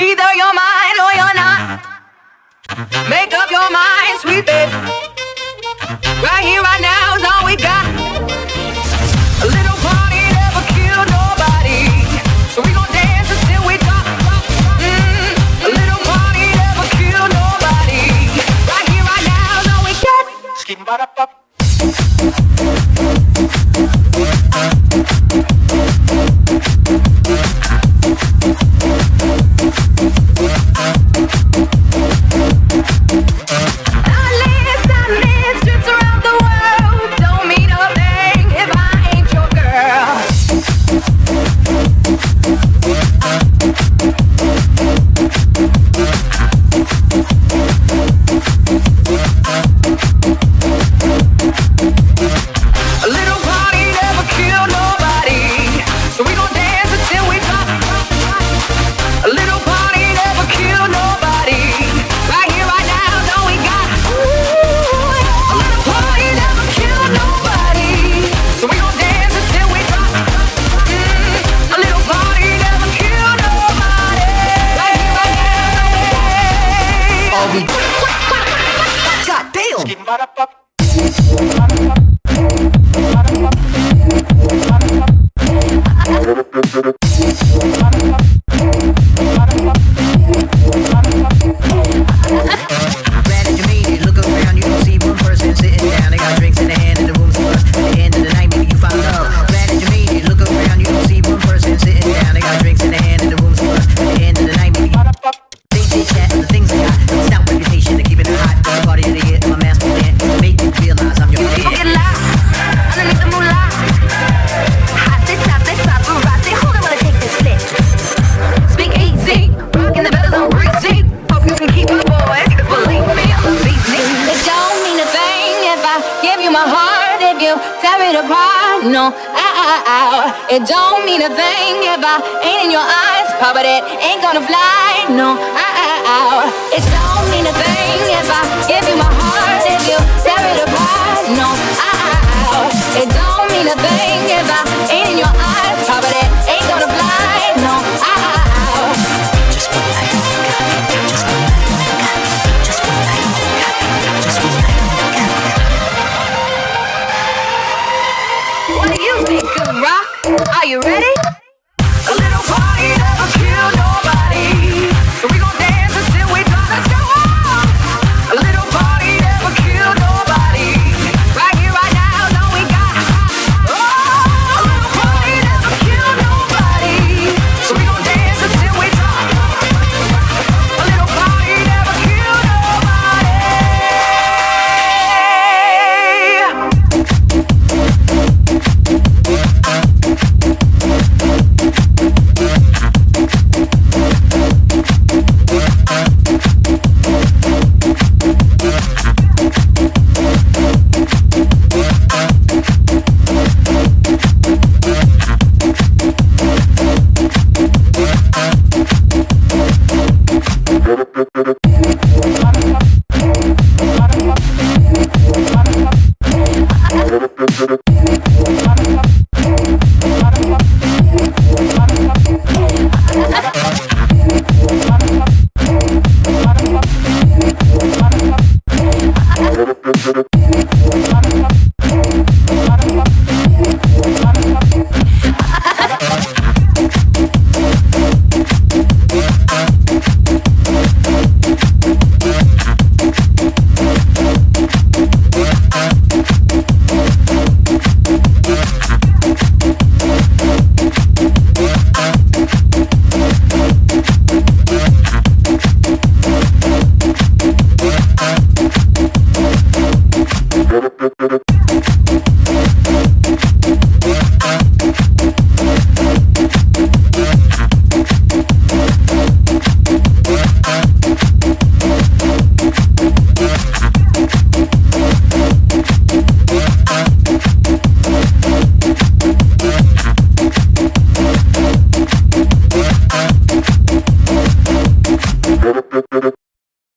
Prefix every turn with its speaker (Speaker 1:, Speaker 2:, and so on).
Speaker 1: Either you're mine or you're not. Make up your mind, sweet baby. Right here, right now is all we got. A little party never killed nobody. We gon' dance until we drop, mm-hmm. A little party never killed nobody. Right here, right all we got. हमारा पक्ष tear it apart. No, ow, it don't mean a thing if I ain't in your eyes, Papa. that ain't gonna fly. No, ow, it don't mean a thing if I. Are you ready?